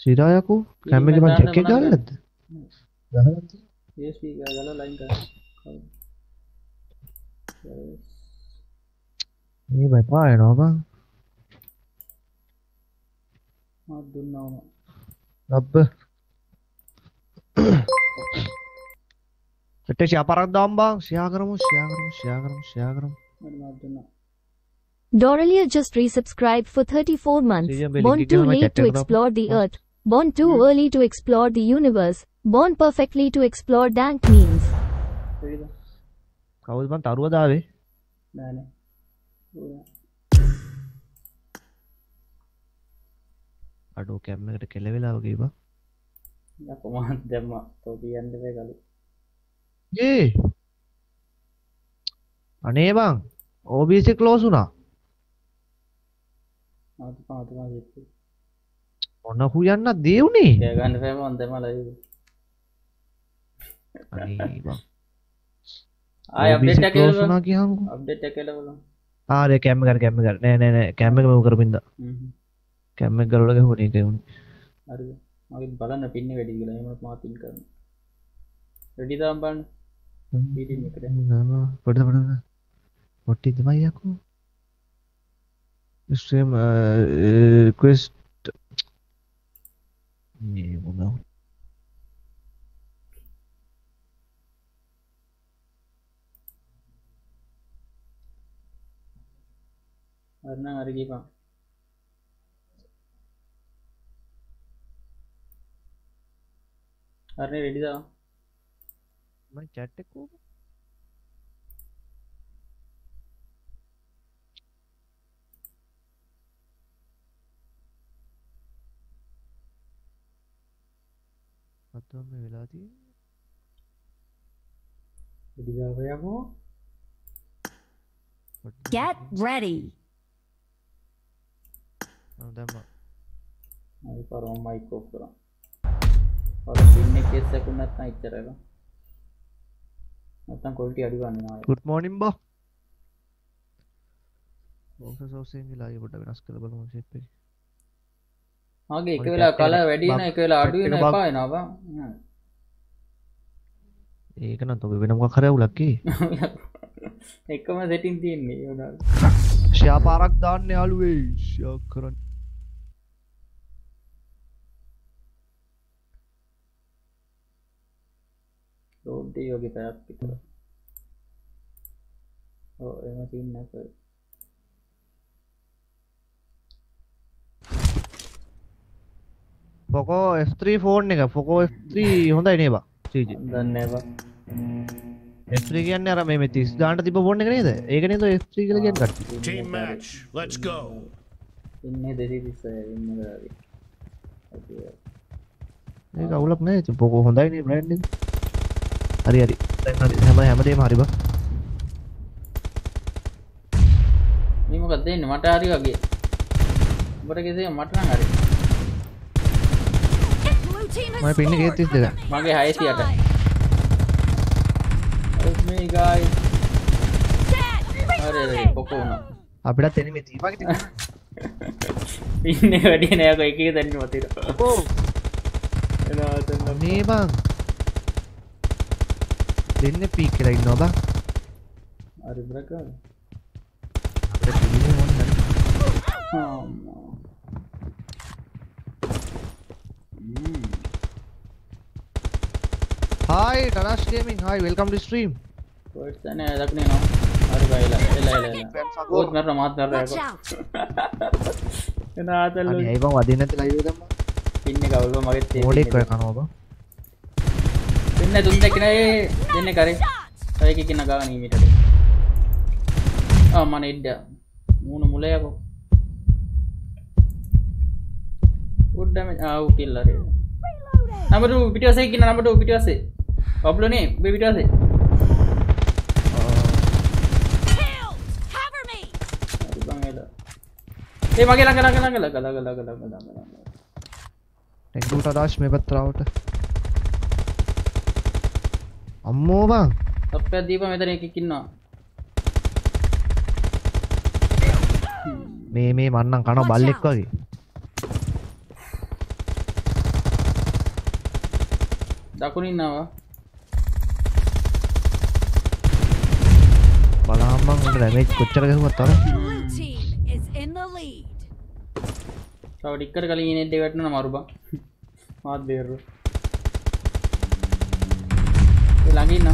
सीधा को कैमरे के बाद झक्के क्या रहते एएसपी का गला लाइन का ये भाई पाए ना बा मत दुना अब అంటే శాపరద్దాం బా శాగరము శాగరము శాగరము శాగరం మరి మత దున్నా Dorelia just resubscribed for 34 months. Want too late to explore the earth. Born too early to explore the universe. Born perfectly to explore dank memes. රෙඩිද කවුද බං තරුව දාවේ? නෑනේ දුන්නා. අඩෝ කැම්ම එකට කෙලවෙලා වගේ බං. යකෝ මත් දැම්මා තෝ කියන්න බෑ කලු ඒ අනේ බං OBC ක්ලෝස් වුණා. මත් පාතු සිත් මොන හුයන්න දේවුනේ? ගන්නම අන්දමල ආර කැම කර කැම කර නෑ නෑන කැම එකම කරපින්ද කැම්ම ගරලක හොන එක වුණ බලන්න පින්න වැඩි කියලීමත් මාතින් කරන වැඩිදාම්බන් පොඩ පට පොට්ටි තමයියකු ස්ම් ක්‍රෙස්ට Yeah, we'll go. வரணா அருகிப்பா வரணே ரெடிதா मैं चैट खातों में मिला दिए वो Get ready. पर हम माइक ऑफ़ करा और ಇನ್ನು ಕೇಸ್ ಸೆಕೆಂಡ್ ಅಂತ ಇತ್ತರಲ್ಲ ಮತ್ತೆ ಕ್ವಾಲಿಟಿ ಅಡಿ ಬಂದ ಗುಡ್ ಮಾರ್ನಿಂಗ್ ಬಾ ಓಕೆ ಸೌಸಿಂಗ್ ಇಲ್ಲ ಆಗಿಬಿಟ್ಟ ವಿನಾಸ್ ಕಲಬಲ್ ಮುನ್ಸಿಪ್ಪಿ මගේ එක වෙලා කල වැඩින එක වෙලා අඩුවෙන එපා එනවා ඒක නම් ඔබ වෙනම මොකක් හරි අවුලක්කේ එකම සෙටින් තියෙන්නේ යෝනා ෂයා පාරක් දාන්න යාළුවේ ෂයා කරන්න. ලෝඩ් ඩේ යෝගේ පැයක් විතර ඔව් එහෙම තින්නකෝ පොකෝ ස්ත්‍රී ෆෝන් එක පොකෝ ස්ත්‍රී හොඳයි නේවා චීජ දන්නවා ස්ත්‍රී කියන්නේ අර මේ තිස් දාන්න තිබ ෆෝන් එක නේද? ඒක නේද ස්ත්‍රී කියලා කියන්නේ? කට්ටිය ටීම් මැච් ලෙට්ස් ගෝ ඉන්නේ දෙවි තිස්ස ඉන්න ගාවි ඒක අවුලක් නෑ. ඉතින් පොකෝ හොඳයි නේ බ්‍රෑන්ඩ් එක. හරි හරි. හැම හැමදේම හරි බා. මේ මොකක්ද දෙන්නේ? මට හරි වගේ. ඔබට කෙසේ මට නම් හරි. මම පින්න ගේත් 32ක් මගේ 600ට help me guys අරේ රේ පොකෝ උනා අපිටත් එනිමේ තීපා කිති පින්නේ වැඩි නෑ කො එක එක දැන්නේ මතිර ඕ එනවා තන්න මේ බං දෙන්න පීක් කියලා ඉන්නවා බං අර බ්‍රකා අපිට පින්නේ මොන්නේ ආ hi ಟರಾಶ್ gaming hi welcome to stream ಬರ್ತಾನೆ ಅದಕ್ಕೆ ನೀನು ಅವ್ರಿಗೆ ಇಲ್ಲ ಇಲ್ಲ ಇಲ್ಲ ಇಲ್ಲ ಹೋದ್ ಮೇಲೆ ಮಾತನಾಡಬೇಕು ಏನು ಆತಲ್ಲ ಇವಾಗ ಅದಿನತ್ತಿಲ್ಲ ಇವುದಮ್ಮ ಪಿನ್ನಿಗೆ ಅವ್ರು ಮಗತ್ತಿ ನೋಡಿ ಕಾಣೋದು ಪಿನ್ನೆ ದುಂದಕ್ಕಿನ ಪಿನ್ನೆ ಕರಿ ಕೈಗೆ ಕಿನ್ನಗಾಗ ನೀ ಮೀಟಡೆ ಆ ಮನೆ ಇಡ್ಡ ಮೂನು ಮುಳೆಯಾಗೋ ಗುಡ್ ಡ್ಯಾಮೇಜ್ ಆ ಊಟಿಲ್ಲ ರೀ ನಮ್ಮದು ಬಿಟಿ ವಸೆ ಕಿನ್ನ ನಮ್ಮದು ಬಿಟಿ ವಸೆ ඔබ්ලනේ me. ඒ මගේ ළඟ ළඟ ළඟ ළඟ ළඟ ළඟ ළඟ ළඟ Thank you Tanash මේ පැත්තට ආවට. අම්මෝ බං. අප්පයක් දීප මෙතන එකෙක් ඉන්නවා මේ මේ මන්නම් කන බල්ලෙක් වගේ. දකුණින් ඉන්නවා බලහම්මන් උන්ට ඩැමේජ් කොච්චර ගැහුවත් අර. තව ඩික්කර කලින් නෙට් එක වැටෙනවා මරු බං මාත් බේරු ඒ ළඟ ඉන්න.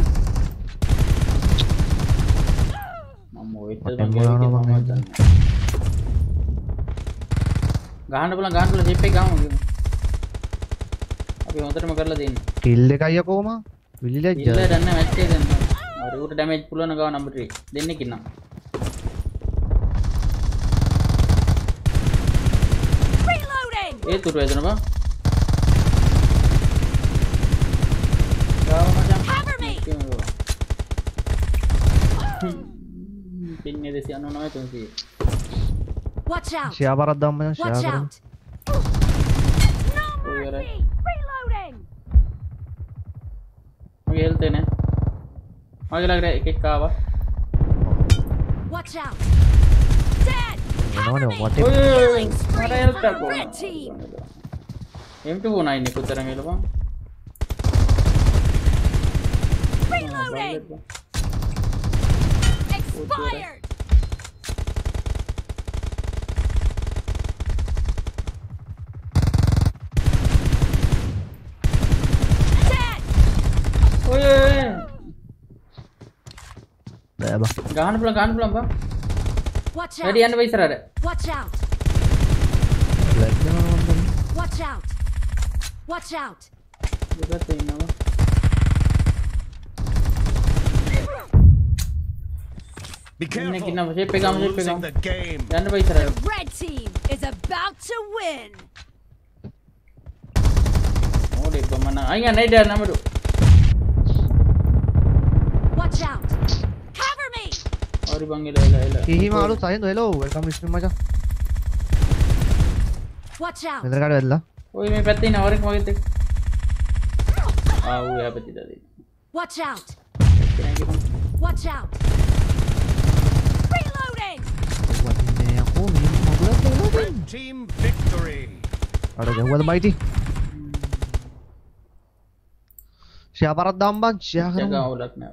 මම ඔයිත් ගහන්න පුළුවන් ගහන්න පුළුවන්. ජිප් එක ගාමු. අපි හොඳටම කරලා දෙන්න. කිල් එකයි යකෝම විලිලජ්ජ ඉල්ල දන්න මැච් එක දෙන්න හරි උට ඩැමේජ් පුළුවන් ගාව නම්බර් 3 දෙන්නෙක් ඉන්නම් Reloading! ඒ තුරු me! පින්නේ දෙසි අනු නමයි තුන්සිය. Watch out! ෂයා පරත් දම්ම Watch मुझे लग रहा है एक एक का Watch out. Dad, cover me. Killing spree. Expired. බෑ බා ගහන්න පුළුවන් ගහන්න පුළුවන් බා Watch වැඩි out! යන්න බා ඉස්සරහට Watch out! ලැජ්ජාව මන්ද Watch out! Watch out! දෙපැත්තේ ඉන්නවා Be ඉන්න careful. කින්න ෂේප් එක ගාමු ෂේප් එක Losing ගාමු the game. යන්න බා ඉස්සරහට The red team is about to win! ඕඩේ බමන අයියා නයිඩ නමරු Watch out! Cover me! හරි බං එල එල එල කිහි මාළු සයින්ද හෙලෝ වෙල්කම් ස්ට්‍රීම් මචං Watch out! මෙතන කාට වැදලා ඔය මේ පැත්තේ ඉන්න වරක් මගෙත් එක්ක ආ ඌ එහා පැත්තේ දාදී Watch out! කෙනෙක් Watch out! Reloading! වන්නේ යකෝ මේ මගුලක් Red team victory. අර ගැහුවද බයිටි ෂයා පරත් දම්බන් ෂයා ජග කරමු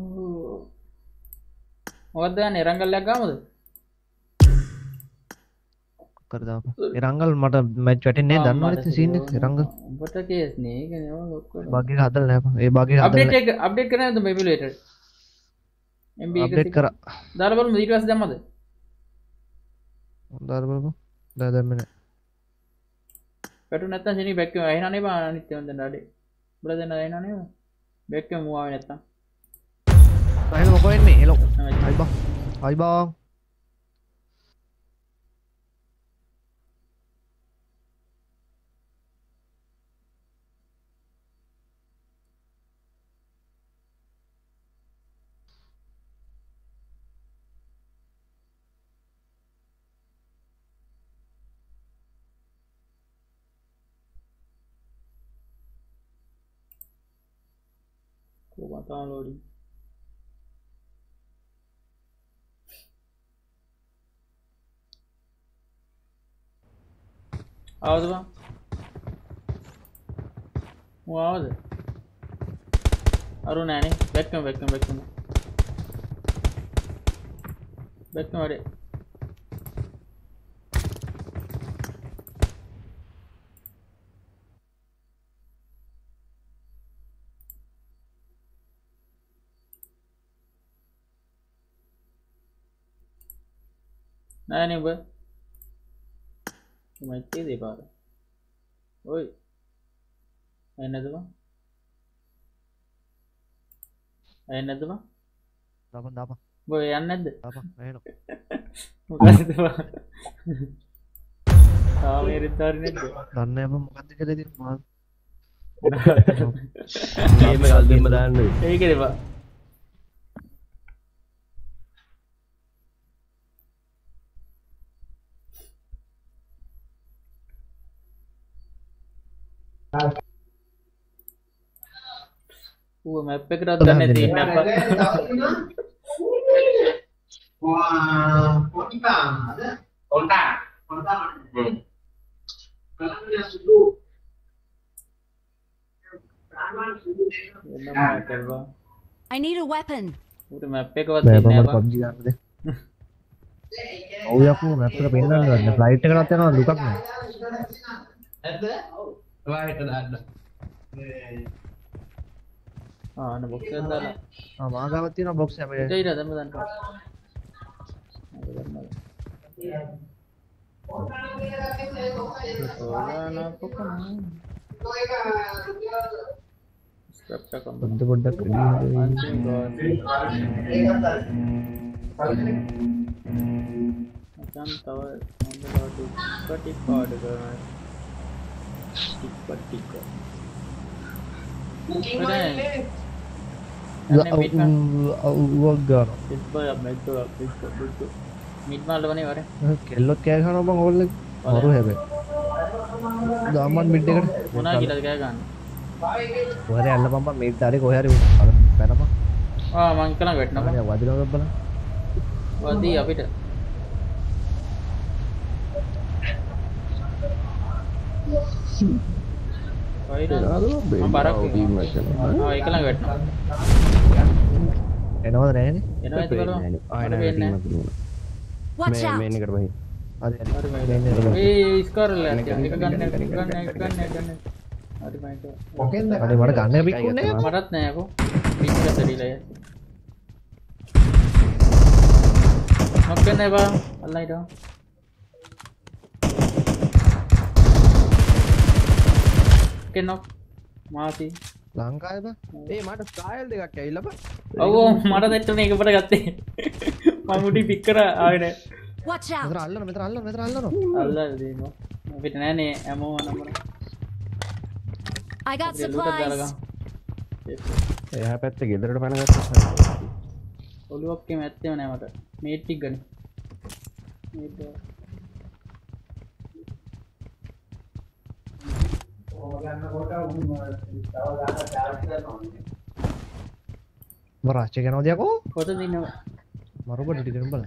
අවුලක් නෑ ඔය. මොකක්ද යන්නේ? රංගල්ලයක් ගාමුද? කර දාපන් ඒ රංගල් මට මැච් වැටෙන්නේ නැහැ. දන්නවද ඉතින් සීන් රංගල් උඹට කේස් නේ. නේ බග් එක හදලා බං. ඒ බග් එක අප්ඩේට් එක අප්ඩේට් කරන්නේ නැද්ද මේ එමුලේටර් MB අප්ඩේට් කරා. දාලා බලමු ඊට පස්සේ දැම්මද? දාලා බලමු දැන් දැම්මේ නැහැ පැටු නැත්තම් සෙනී බැක් එක ඇහිනා නේ බා අනිත් ඒවා දැන් අඩේ උඹලා දැන් ඇහිනා නේද බැක් එක මූ ආවේ නැත්තම් අයිල මොකෝ එන්නේ හෙලෝ තමයි. හයි බං හයි බං කොහොමද ඩවුන්ලෝඩින් ආවද බං මූ ආවද අරු නෑනේ බැක්කම බැක්කම බැක්කම බැක්කම වැඩේ නෑනේ උඹ මයිත්තේ දෙපාර ඔයි ඇයි නැද්ද බං ඇයි නැද්ද බං දාපන් දාපන් උඹ යන්නේ නැද්ද? දාපන් එහෙනම් මොකද්ද බං? තාම එරිතාරි නැද්ද? දන්නේ නැහැ බං මොකද්ද කියලා ඉතින් මම ගේම කල් දෙන්න දාන්න ඒකද බං ඌ මැප් එකටත් දන්නේ තියෙන්නේ අප්පා වෙන මොකක්ද කරවා I need a weapon. ඌට මැප් එකවත් බෑ දෙන්නේ මම නැහැ PUBG ගන්නද ඔව් යකෝ මැප් එක පෙන්නන්න ගන්න ෆ්ලයිට් එකකට යනවා දුකක් නෑ ආ අන්න බොක්ස් එකක් දාලා ආ මාගාවක් තියෙනවා බොක්ස් එක ඊට ඊට දැම්ම දාන්න පොඩ්ඩ පොඩ්ඩක් එළිය මචන් තව හොඳට ටික ටික පාඩ කරනවා ටික ටික කෙල්ලොත් කෑ ගහනවා බං ඕගොල්ලෝ මරු හැබැයි දාමන් මිඩ් එකට මොනා කියලාද කෑ ගන්න කොහරි ඇල්ල පම්පා මිඩ් හරි කොහරි පැනපන් ආ මං කලං වැටෙනවා අනේ වදිනවා බලන්න වදී අපිට කොයිද මම බරක් ආ ඒක ළඟ වැටෙනවා එනවද නැහනේ එනවා ඇති බලමු ආයන මට පේන්නේ Watch out. මේන එකට බහි හරි හරි හරි මයිද ඒ ස්කෝර් එක එක ගන්න එක ගන්න එක ගන්න එක ගන්න හරි මයිද අනේ මට ගන්න පික්කුන්නේ මටත් නොක් කරන්න එපා අල්ලා හිටව කෙනොක් මාසි ලංකාවේද ඒ මට ස්ටයිල් දෙකක් ඇවිල්ලා බා ඔවෝ මට දෙට්ටන එකපට ගත්තේ මමුටි පික්කර ආවෙන Watch out. මෙතන අල්ලන මෙතන අල්ලන මෙතන අල්ලන අල්ලා අපිට නෑනේ ඇමෝ නම්බර එහා පැත්තේ ගෙදරට පැනගත්තා ඔලුවක්කේ ඇත්තේම නෑ මට මේට්ටික් ගනි මේට් මරාච්ච යනවද යකෝ පොත දින්නවා මරුබඩ ටිකන බල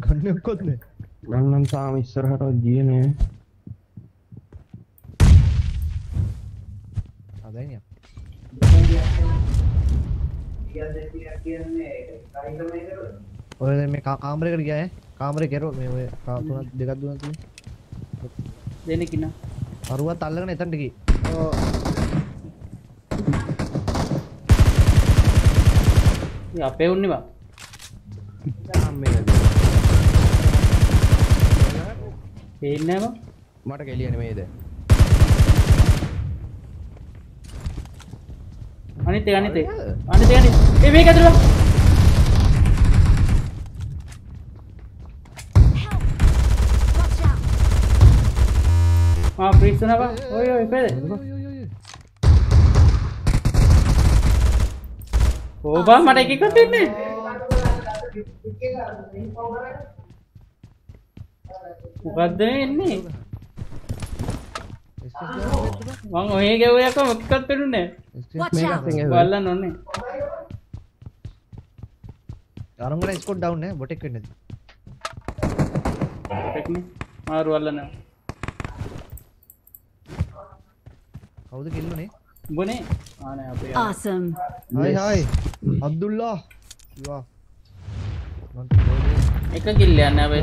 ගන්න ඔක්කොත් නේ. මං නම් තාම ඉස්සරහට ගියේ නෑ. අදයිනිය ඔය මේ කා- කාමරයකට ගියා ඈ. කාමරේ කෙරුව මේ ඔය කා- තුනක් දෙකක් දුන්නත් තියෙන්නේ දෙනෙක් ඉන්න අරුවත් අල්ලගෙන එතනට ගියේ අපේ තාම මේක පේන්නෑම මට කෙලියන මේද අනිත අනිත අනිත අනිත ඒ මේක ඇතුළට Help. Watch out. ආ ප්‍රීස් වෙනවා ඔය ඔය පේද ඕබා මට එකක් දෙන්නේ මොකක්ද මේ එන්නේ මං ඔය ගැව්වයක මොකක්වත් පෙනුනේ Watch out. බලන්න ඕනේ අරංගන ස්කොට් ඩවුන් නේ බොටෙක් වෙන්නේ නැති ටෙක්නි මාරු අල්ලන කවුද කිල්ලුනේ උඹනේ ආනේ අපේ Awesome. හයි හයි අබ්දුල්ලා වා එක කිල්ල යන්න අපේ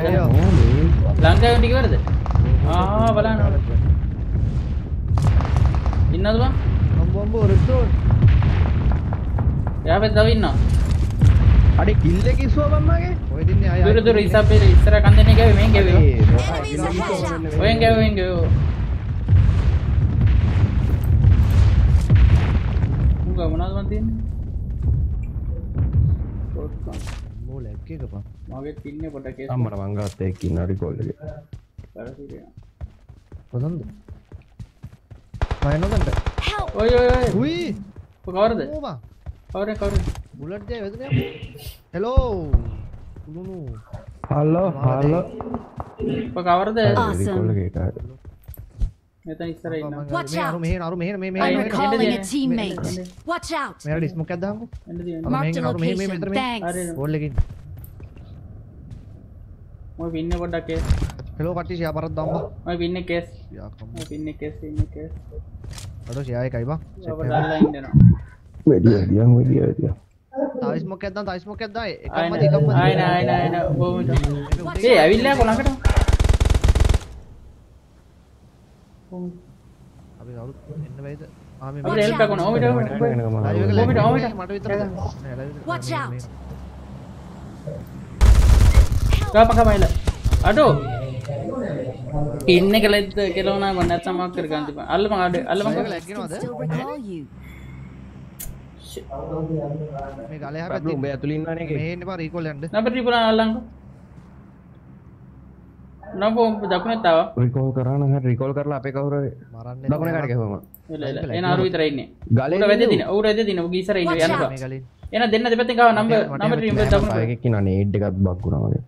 ලංකාව ටික වරද ආ බලන්න ඉන්නද බං අම්බම්බ රෙස්ටෝන් යා පැත්ත තව ඉන්නවා අඩේ කිල්ල කිස්වා බම්මගේ ඔය දින්නේ අය දුර දුර ඉස්සපේ ඉස්සර කන්දනේ ගැවේ මෙන් ගැවේ. ඔයෙන් ගැවේ ඔයෙන් ගැවේ මුගා මොනවද මන් තියන්නේ? ෂොට් මෝ ලැග් එක පා මගේ තින්නේ පොඩ්ඩක් කේස් අම්මට මංගත් එක්කින්න රිකෝල්ඩ් එක කරසිරියා. කොතනද? මම එනවද Help. ඔය ඔය ඔය. උයි කවරද? ඕමා කවරේ කවරේ? බුලට් ජය වෙදනේ හෙලෝ උළුණු හල්ලෝ හල්ලෝ ඔය කවරද? Awesome. මෙතන ඉස්සර ඉන්න Watch මේ අරු out. මෙහෙ අරු මෙහෙ මේ I'm මේ aye. recalling a teammate. Watch out. මෙයාට ස්මොක් එකක් අරු මෙහෙ මේ location. Thanks. බෝල් එකකින් මම පින්න පොඩ්ඩක් කේස් හෙලෝ කට්ටිය ෂෙයා දාන්න බා මම පින්න කේස් මම පින්න කේස් පින්න කේස් අඩෝ ෂෙයා එකයි බා. ඔබ දාලා ඉන්නවා වැඩිය වැඩිය වැඩිය වැඩිය. තායි ස්මොක් එකක් දාන්න තායි ස්මොක් එකක් දාන්න එකක් ආයන මදි එකක් මදි ආයන ආයන ආයන බොහොම ඒ ඇවිල්ලා කොලකට අපි කවුරුත් එන්න බැයිද ආ මේ අපිට හෙල්ප් එකක් ඕන ඕමිට ඕමිට live එක ඕමිට, live ඕමිට. එක මට විතරද නෑ live එක Watch out. ගාපන් කමයිල අඩෝ ඉන්න කලෙත් කෙලවන මන්න සමක් කර ගන්ති අල්ලම අඩ අල්ලම live එක lag Can වෙනවද still recall you. මේ ගලේ බබ්ලු හැපැත්තේ උඹ ඇතුළේ ඉන්නවනේ එකේ. මේ එන්න බා රීකෝල් යන්න නබ රිපුල අල්ලංක නබෝ දකුණෙත්තාව රිකෝල් කරා නම් හරි රිකෝල් කරලා අපේ කවුරු හරි මරන්න දකුණේ කාට ගැහුවම එන අරු විතර ඉන්නේ. ගලේ වැද දින උඩ වැද දින ගීසර ඉන්න යනවා. out. මේ ගලින් එන දෙන්න දෙපැත්තෙන් ගාව නම්බර් නම්බර් ටීම් එක දකුණට. එකක් ඉන්නා නේඩ් එකක් බක්කුණා වගේ.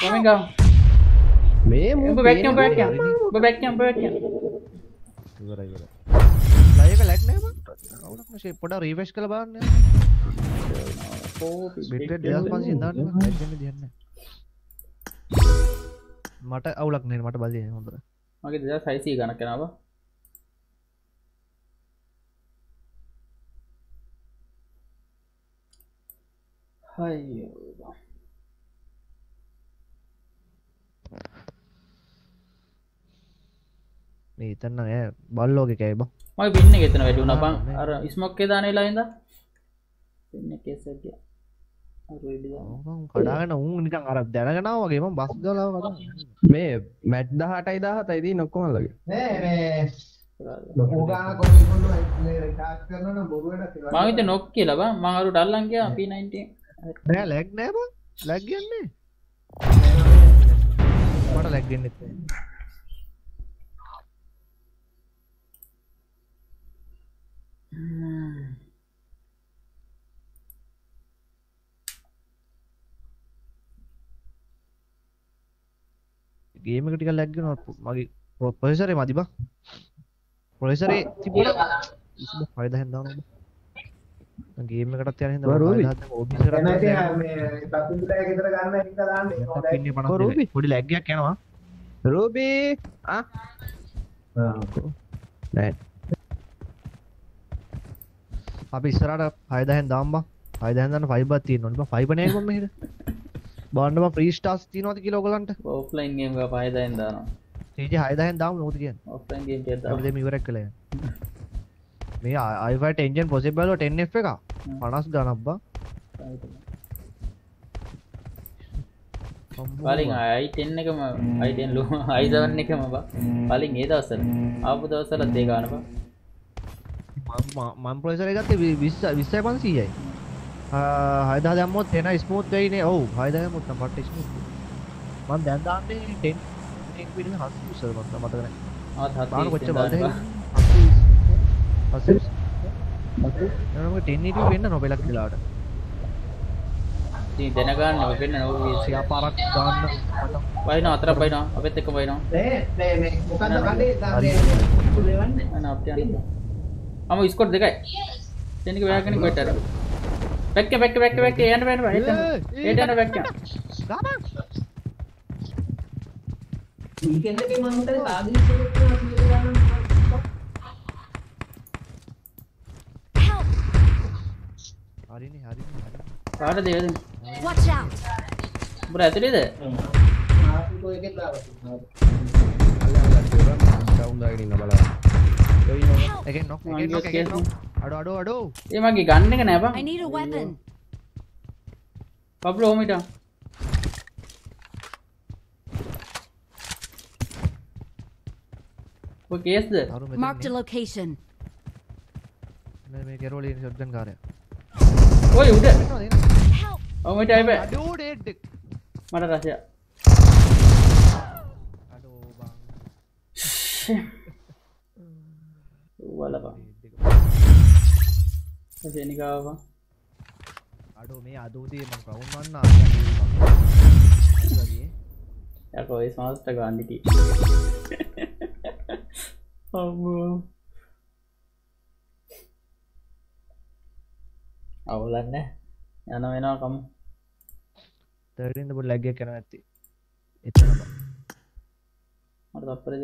කොමෙන් ගාව? මේ උඹ බැක් යම් බැක් යම් උඹ බැක් යම් බැක් යම් ඉවරයි ඉවරයි. Live එක lag නෑ බං. කවුරක් නැෂේ පොඩක් රිෆ්‍රෙෂ් කරලා බලන්න. බිට් රේට් 2500 දාන්න lag වෙන්න දෙයක් නෑ මට අවුලක් නෑ මට බල්ලි හොඳට. මගේ 2600 ගණක් යනවා අයියෝ මේ හිතන්න නෑ බල්ලෝගේ කෑයි බං. මගේ පින්න එක එතන වැඩි වුණා බං. අර ස්මොක් එකේ දාන ඉඳන්. පින්න කේස් කඩාගෙන උන් නිකන් අර දැනගෙන ආවා වගේ මං බස් ගාලා කතා මේ මැට් 18යි 17යි දී ඔක්කොම ලගේ නෑ මේ ලොකු ගාන මම හිතුවේ නොක් කියලා බං. මම අරුට අල්ලන් ගියා P19 නෑ ලැග් නෑ බං. ලැග් ගන්නේ මට ලැග් ගන්නෙත් නෑ ගේම එක ටිකක් ලැග් වෙනවා මගේ ප්‍රොසෙසරේ මදි බං. ප්‍රොසෙසරේ තිබුණා ඉස්බ 6000 දානවා ගේම එකටත් යන හින්දා රූබි. 6000 දැන් OBS එකට පින්නේ 50 රූබි. දෙකයි. පොඩි ලැග් එකක් යනවා. රූබී. ආ. නෑ අපි ඉස්සරහට 6000 දාන්න බං. 6000 දාන්න ෆයිබර් තියෙනවනේ බං ෆයිබර් නෑ කොම් මෙහෙට බලන්න බං ෆ්‍රී ස්ටාර්ස් තියෙනවද කියලා ඔයගලන්ට? ඔෆ්ලයින් ගේම් එක පහදෙන් දානවා. TJ 6000 දාමු මොකද කියන්නේ? ඔෆ්ලයින් ගේම් එකක් දානවා දෙම ඉවරක් කළා මේ i5 engine possible 10f එක 50 ගණක් බං. කලින් i10 එකම i10 ලෝ i7 එකම බා. කලින් ඒ දවස්වල. ආපු ගාන බා. මම එක ගත්තේ 20 20500යි හයදා දැම්මොත් එන ස්මූත් වෙයිනේ ඔව් හයදා දැම්මොත් නම් පට්ට ස්මූත් මම දැන් දාන්නේ 10 10 පිටින් 70 ඉස්සර මට මතක නැහැ. ආත් හත් කොච්චර දාන බලද බා. 70 70 නම 1080 වෙන්න නොබෙලක් වෙලාවට. ඉතින් දැනගන්න ඔය වෙන්න නෝ සියා පාරක් දාන්න මට වයින්නවා අතරක් වයින්නවා. අපෙත් එක්ක වයින්නවා. අන අපිට යන්න අම ස්කොට් දෙකයි. දෙන්නක වැය කෙනෙක් වෙටර බැක්ක බැක්ක බැක්ක බැක්ක යන්න බෑන බෑ හෙට යන්න බැක්ක ගාමන් Help! හරිනේ හරිනේ හරිනේ. කාට දේවද Watch out! උඹර ඇතුලේද ඩවුන් දාගෙන ඉන්න බලන්න! එකෙන් නොක් එකෙන් නොක් එකෙන් නොක් අඩෝ අඩෝ අඩෝ. ඒ මගේ ගන්න එක නෑ බං. I need a weapon. පබ්ලෝ ඕමිට ඔය කේස්ද අරු Marked a මෙතන location. මේ කෙරෝලි ෂොට්ගන් කාර්යය ඔය උඩ. Help! ඕමිට අයිබ අඩෝ ඩෙඩ්. මට රසය අඩෝ බං. වලපා සෙනිකාව අඩෝ මේ අදූතිය මං කවුන් වන්න ආගේ යකෝ ඒ සමස්ත ගාන්ඩිටි අවුලන්න යන වෙනවා කම් තරින්ද පොඩි ලැග් එකක් යනවා ඇති එතන. මට තප්පර